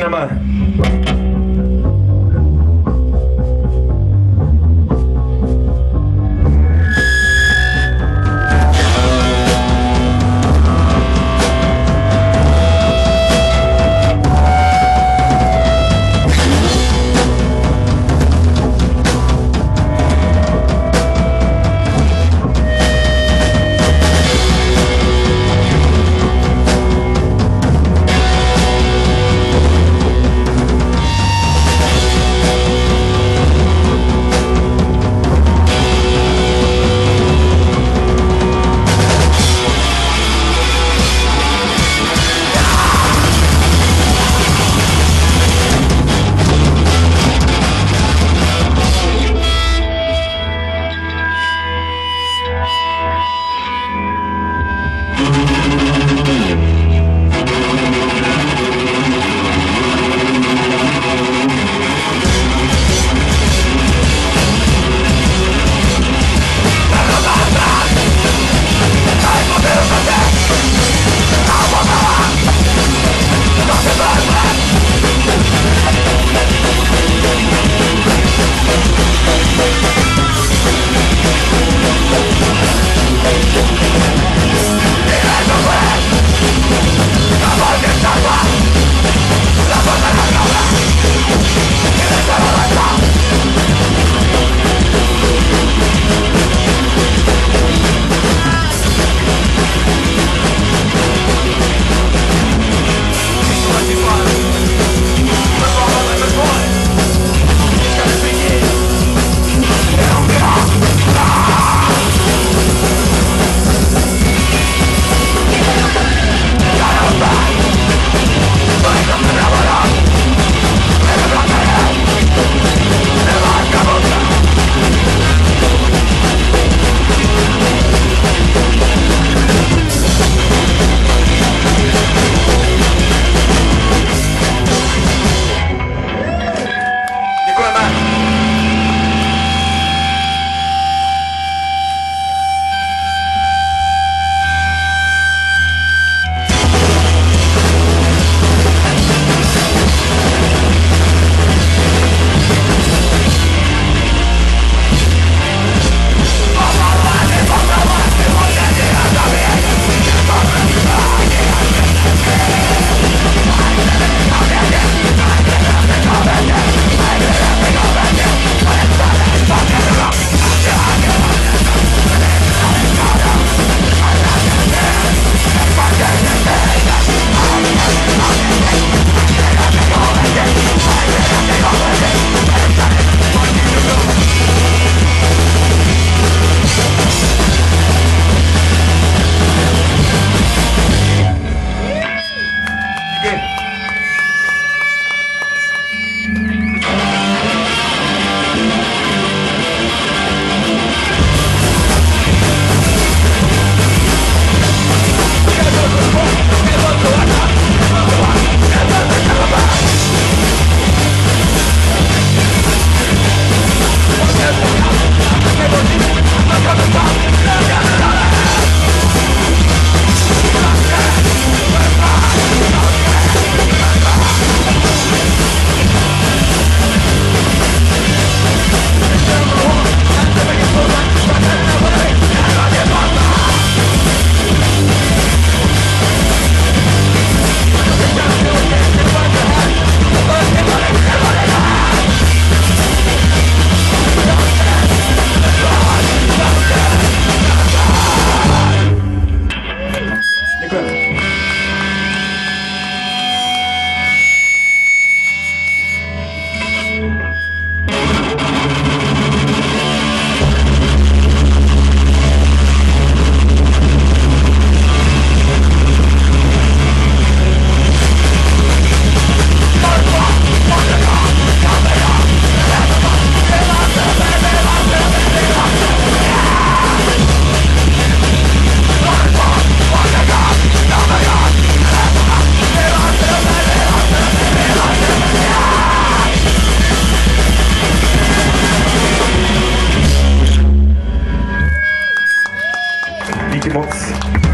Chama 力持つ